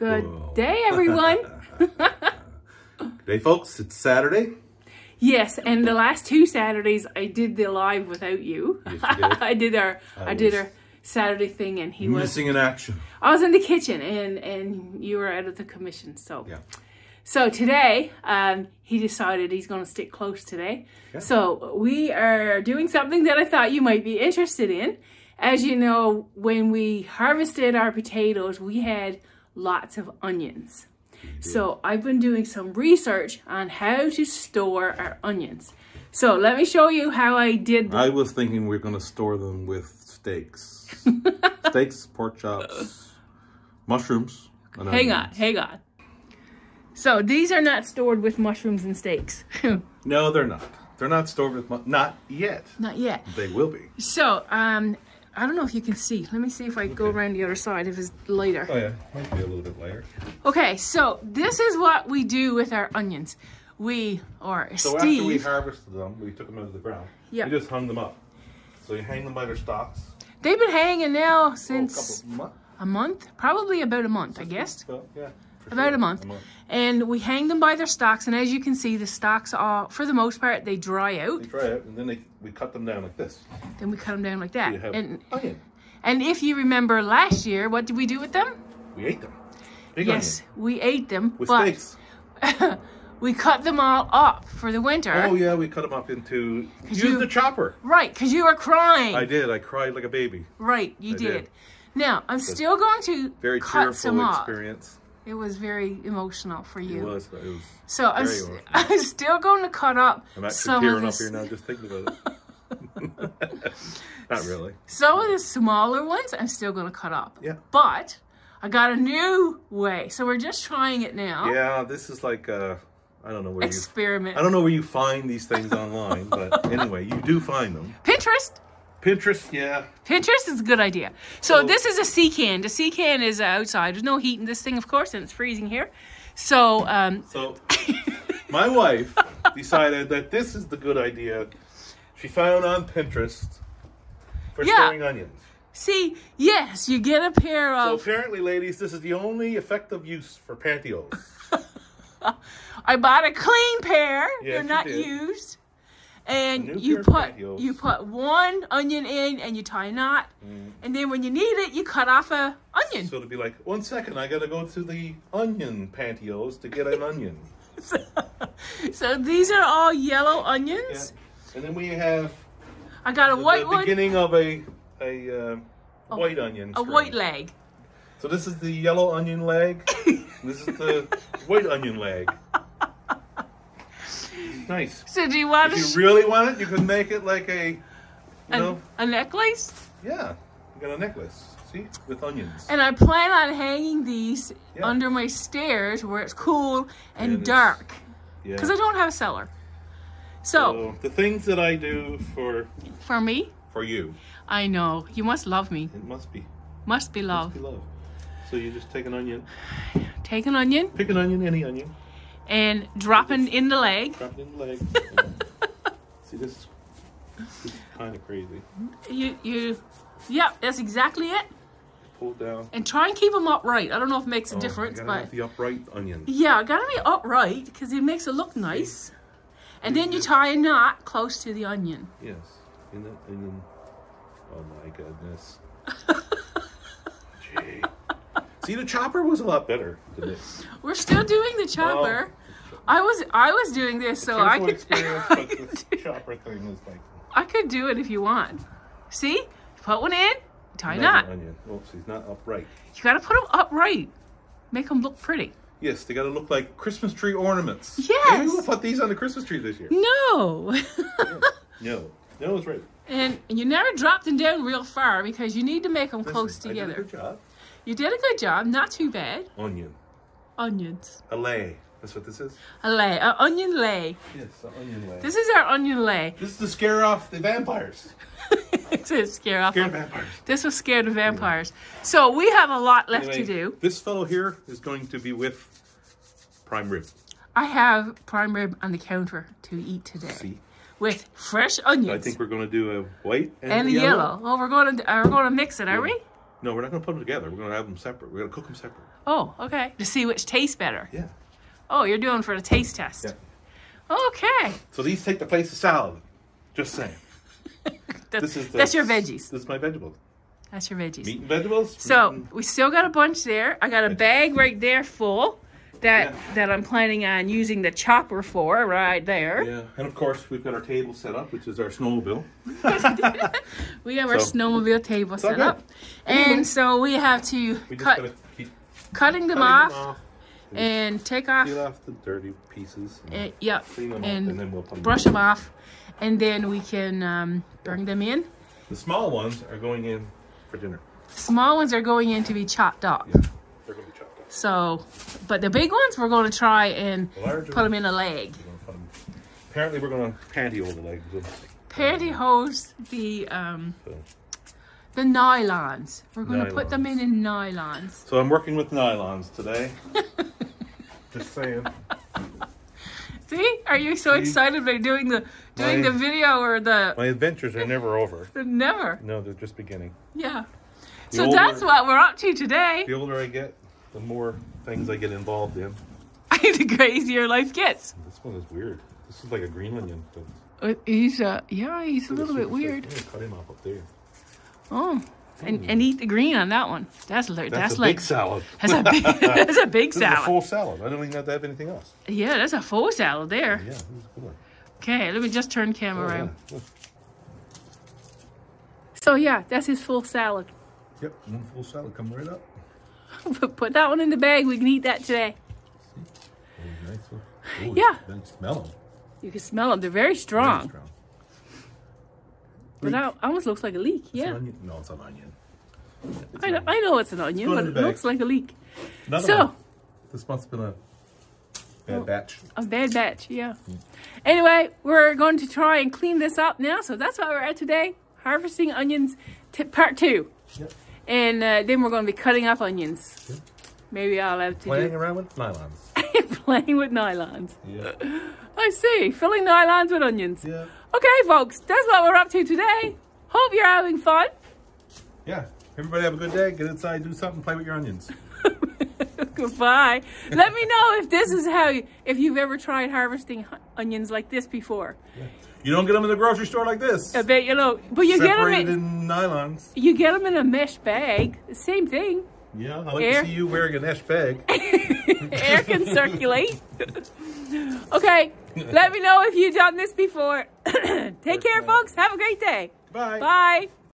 Good Whoa. day, everyone. Good day, folks, it's Saturday. yes, and the last two Saturdays I did the live without you. Yes, you did. I did our I, I did our Saturday thing, and he was Missing in action. I was in the kitchen, and and you were out of the commission. So Yeah. so today, um, he decided he's going to stick close today. Yeah. So we are doing something that I thought you might be interested in. As you know, when we harvested our potatoes, we had lots of onions. So I've been doing some research on how to store our onions. So let me show you how I did. I was thinking we are going to store them with steaks. steaks, pork chops, mushrooms. Hang on, hang on. So these are not stored with mushrooms and steaks. No, they're not. They're not stored with Not yet. not yet. They will be. So, um, I don't know if you can see. Let me see if I go around the other side if it's lighter. Oh yeah, might be a little bit later. Okay, so this is what we do with our onions. We, or So after we harvested them, we took them out of the ground. Yeah. We just hung them up. So you hang them by their stalks. they've been hanging now Oh, a since couple of months. a month, probably about a month, I guess. So, yeah. For About sure. a month. And we hang them by their stalks, and as you can see, the stalks are, for the most part, they dry out. They dry out, and then they, we cut them down like this. Then we cut them down like that. You have And onion. and if you remember last year, what did we do with them? We ate them. Big yes, onion. we ate them, With but steaks. we cut them all up for the winter. Oh yeah, we cut them up into. Use you- the chopper. Right, because you were crying. I did. I cried like a baby. Right, you did. did. Now, I'm still going to Very cut some tearful up. It was very emotional for you. It you. was. It was. So I'm, very s- emotional. I'm still going to cut up I'm actually some tearing up here now just thinking about it. Not really. some of the smaller ones. I'm still going to cut up. Yeah. But I got a new way, so we're just trying it now. Yeah, this is like uh, I don't know where you. Experiment. I don't know where you find these things online, but anyway, you do find them. Pinterest. Pinterest, yeah. Pinterest is a good idea. So So- this is a sea can. The sea can is outside. There's no heat in this thing, of course, and it's freezing here. So um, So my wife decided that this is the good idea she found on Pinterest for Yeah. storing onions. see, yes, you get a pair of. So apparently, ladies, this is the only effective use for pantyhose. I bought a clean pair. Yes, They're you not did. used. And you put you put one onion in and you tie a knot, Mm. and then when you need it, you cut off a onion. So to be like, one second, I gotta go to the onion pantyhose to get an onion. So these are all yellow Yeah. onions. And then we have I got a the, white the one, beginning of a a uh, white onion. a white leg. So this is the yellow onion leg. this is the white onion leg. Nice. So do you want If you really want it, you can make it like a, you a, know, a necklace? yeah, you got a necklace. See, with onions. And I plan on hanging these Yeah. under my stairs where it's cool and, And dark Yeah. because I don't have a cellar. So So the things that I do for for me, for you, I know you must love me. it must be Must be love. must be love. So you just take an onion, Take an onion pick an onion, any onion, and dropping in the leg. drop it in the leg. See this, this is kind of crazy. You you, yep, that's exactly it. Pull it down. And try and keep them upright. I don't know if it makes a Oh, difference, gotta but have the upright onion. yeah, gotta be upright because it makes it look nice. And then you tie a knot close to the onion. Yes, in the onion. Oh my goodness. Gee. See, the chopper was a lot better than this. We're still doing the chopper. I was I was doing this so I could this chopper thing is like I could do it if you want. See? Put one in, tie a knot. onion. Oops, he's not upright. You gotta put them upright. Make them look pretty. Yes, they got to look like Christmas tree ornaments. Yes. Maybe we'll put these on the Christmas tree this year. No. No, no, it's right. and you never drop them down real far because you need to make them close Listen, did a together. good job. You did a good job. Not too bad. Onion, Onions. a lei. That's what this is. A lei. A onion lei. Yes, an onion lei. This is our onion lei. This is to scare off the vampires. says scare off. Scare vampires. This was scared of vampires. So we have a lot left Anyway, to do. This fellow here is going to be with prime rib. I have prime rib on the counter to eat today See, with fresh onions I think we're going to do a white and, and a a yellow. Oh, we're going to uh, we're going to mix it, are we? No, we're not going to put them together. We're going to have them separate. We're going to cook them separate. Oh, okay. To see which tastes better. Yeah. Oh, you're doing for the taste test. Yeah. Okay. So these take the place of salad. Just saying. That's, This is the, that's your veggies. This is my vegetables. That's your veggies. Meat and vegetables. So and- we still got a bunch there. I got a bag right there full that Yeah. that I'm planning on using the chopper for right there. yeah, and of course we've got our table set up, which is our snowmobile. We have our snowmobile table set good. up. And so we have to We cut keep cutting them cutting off, them off, and take off peel off the dirty pieces, and yep, clean them up, and and then we'll put them. brush them off and then we can um, bring them in. The small ones are going in for dinner. Small ones are going in to be chopped up. Yeah, they're going to be chopped up. So, but the big ones we're going to try and The put them in a leg. We're gonna put 'em- Apparently, we're going to pantyhose the legs. Pantyhose the um, So. The nylons. We're going to put them in in nylons. so I'm working with nylons today. Just saying. See? Are you so See? excited about doing the doing My- the video or the, My adventures are never over. the never? No, they're just beginning. Yeah. The So older- that's what we're up to today. The older I get, the more things I get involved in. the crazier life gets. This one is weird. This is like a green onion. But Uh, He's uh yeah, he's a little bit weird. I'm cut him off up there. Oh, and and eat the green on that one. That's That's, that's, a like big salad. that's a big that's a big This is a salad. full salad. I don't even have to have anything else. Yeah, that's a full salad there. Yeah, this a good one. Okay, let me just turn camera Oh, around. yeah. So yeah, that's his full salad. Yep, one full salad. Come right up. Put that one in the bag. We can eat that today. Oh, nice. Oh, Yeah. Smell them. You can smell them. They're very strong. strong. But that almost looks like a leek. Yeah. No, it's an onion. It's I know, I know it's an onion, but it looks like a leek. Another So- one. This must have been a bad batch. A bad batch, yeah. Anyway, we're going to try and clean this up now. So that's why we're at today. Harvesting onions, part two. Yep. And uh, then we're going to be cutting up onions. Yep. Maybe I'll have to Playing do around with nylons. playing with nylons. Yeah. I see. Filling nylons with onions. Yeah. Okay, folks, that's what we're up to today. Hope you're having fun. Yeah. Everybody have a good day. Get inside, do something, play with your onions. Goodbye. Let me know if this is how you, if you've ever tried harvesting onions like this before. You don't get them in the grocery store like this. I bet you know, but you get them in, in nylons. you get them in a mesh bag. Same thing. Yeah, I like Air- to see you wearing a mesh bag. Air can circulate. okay, let me know if you've done this before. Take care, folks. Have a great day. Bye. Bye.